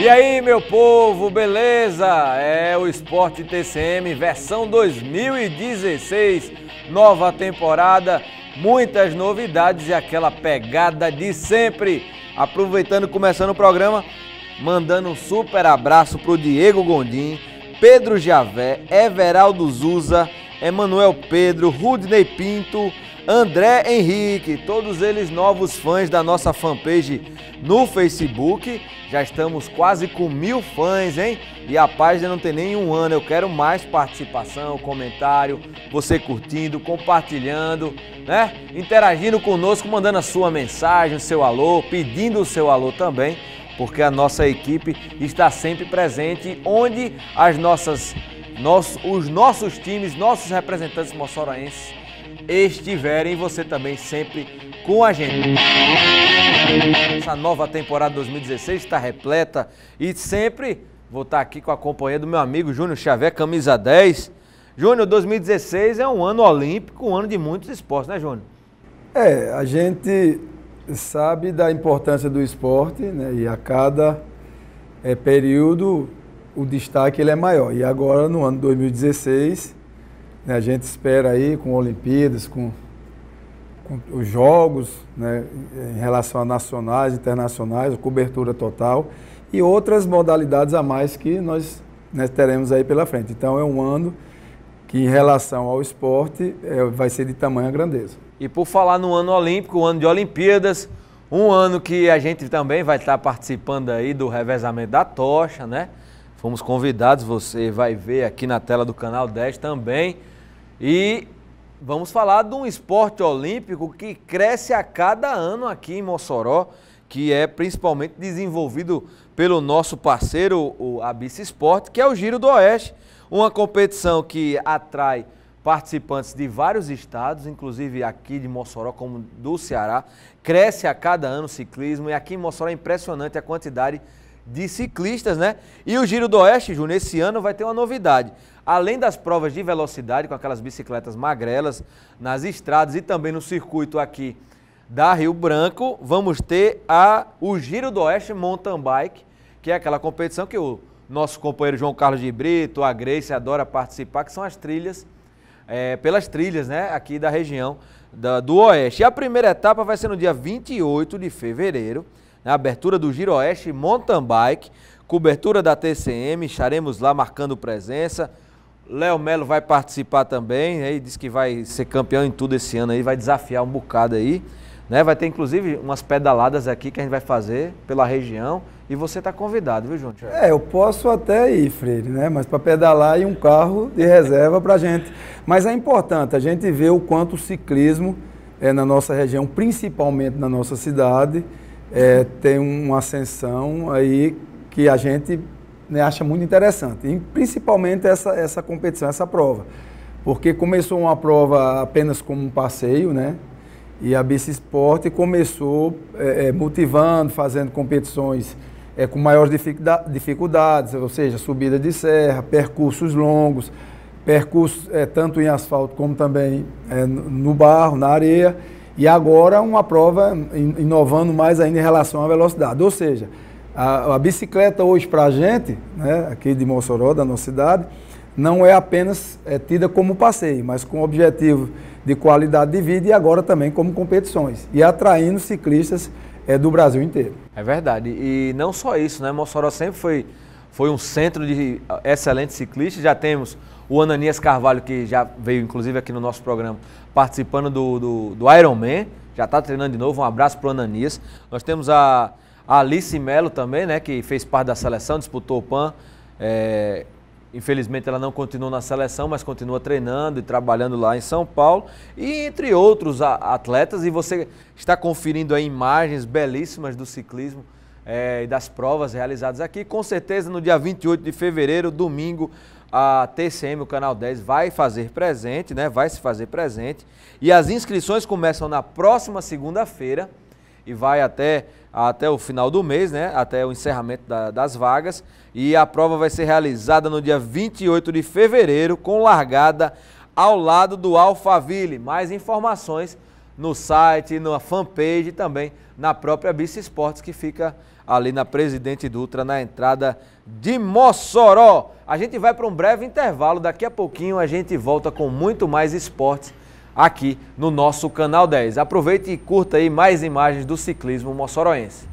E aí, meu povo, beleza? É o Esporte TCM versão 2016, nova temporada, muitas novidades e aquela pegada de sempre. Aproveitando, começando o programa, mandando um super abraço pro Diego Gondim, Pedro Javé, Everaldo Zuza, Emanuel Pedro, Rudney Pinto, André Henrique, todos eles novos fãs da nossa fanpage no Facebook. Já estamos quase com mil fãs, hein? E a página não tem nem um ano. Eu quero mais participação, comentário, você curtindo, compartilhando, né? Interagindo conosco, mandando a sua mensagem, o seu alô, pedindo o seu alô também, porque a nossa equipe está sempre presente onde as nossas, os nossos times, nossos representantes moçoroenses estiverem, você também sempre com a gente. Essa nova temporada 2016 está repleta e sempre vou estar aqui com a companhia do meu amigo Júnior Xavier, camisa 10. Júnior, 2016 é um ano olímpico, um ano de muitos esportes, né, Júnior? É, a gente sabe da importância do esporte, né? E a cada é, período o destaque ele é maior. E agora, no ano 2016, né, a gente espera aí com Olimpíadas, com, com os jogos, né, em relação a nacionais, internacionais, cobertura total e outras modalidades a mais que nós né, teremos aí pela frente. Então é um ano que em relação ao esporte é, vai ser de tamanha grandeza. E por falar no ano olímpico, o ano de Olimpíadas, um ano que a gente também vai estar participando aí do revezamento da tocha, né? Fomos convidados, você vai ver aqui na tela do canal 10 também e vamos falar de um esporte olímpico que cresce a cada ano aqui em Mossoró, que é principalmente desenvolvido pelo nosso parceiro, o Abice Esporte, que é o Giro do Oeste, uma competição que atrai participantes de vários estados, inclusive aqui de Mossoró, como do Ceará. Cresce a cada ano o ciclismo e aqui em Mossoró é impressionante a quantidade de ciclistas, né? E o Giro do Oeste, Júnior, esse ano vai ter uma novidade além das provas de velocidade com aquelas bicicletas magrelas nas estradas e também no circuito aqui da Rio Branco, vamos ter a, o Giro do Oeste Mountain Bike, que é aquela competição que o nosso companheiro João Carlos de Brito, a Grace adora participar, que são as trilhas, é, pelas trilhas né, aqui da região da, do Oeste. E a primeira etapa vai ser no dia 28 de fevereiro, na abertura do Giro Oeste Mountain Bike, cobertura da TCM, estaremos lá marcando presença, Léo Melo vai participar também, né, e diz que vai ser campeão em tudo esse ano aí, vai desafiar um bocado aí. Né? Vai ter inclusive umas pedaladas aqui que a gente vai fazer pela região. E você está convidado, viu, João? É, eu posso até ir, Freire, né? Mas para pedalar e um carro de reserva para gente. Mas é importante a gente ver o quanto o ciclismo é, na nossa região, principalmente na nossa cidade, é, tem uma ascensão aí que a gente né, acha muito interessante, e principalmente essa, essa competição, essa prova, porque começou uma prova apenas como um passeio, né? E a Bici Sport começou é, é, motivando, fazendo competições é, com maiores dificuldades, ou seja, subida de serra, percursos longos, percursos é, tanto em asfalto como também é, no barro, na areia, e agora uma prova inovando mais ainda em relação à velocidade, ou seja, a, a bicicleta hoje para a gente, né, aqui de Mossoró, da nossa cidade, não é apenas é, tida como passeio, mas com objetivo de qualidade de vida e agora também como competições. E atraindo ciclistas é, do Brasil inteiro. É verdade. E não só isso, né? Mossoró sempre foi, foi um centro de excelentes ciclistas. Já temos o Ananias Carvalho, que já veio inclusive aqui no nosso programa, participando do, do, do Ironman. Já está treinando de novo. Um abraço para o Ananias. Nós temos a a Alice Melo também, né, que fez parte da seleção, disputou o PAN. É, infelizmente ela não continuou na seleção, mas continua treinando e trabalhando lá em São Paulo. E entre outros atletas, e você está conferindo aí imagens belíssimas do ciclismo é, e das provas realizadas aqui. Com certeza no dia 28 de fevereiro, domingo, a TCM, o Canal 10, vai fazer presente, né? Vai se fazer presente. E as inscrições começam na próxima segunda-feira e vai até até o final do mês, né? Até o encerramento da, das vagas. E a prova vai ser realizada no dia 28 de fevereiro, com largada ao lado do Alphaville. Mais informações no site, na fanpage e também na própria Bici Esportes, que fica ali na Presidente Dutra, na entrada de Mossoró. A gente vai para um breve intervalo, daqui a pouquinho a gente volta com muito mais esportes aqui no nosso Canal 10. Aproveite e curta aí mais imagens do ciclismo moçoroense.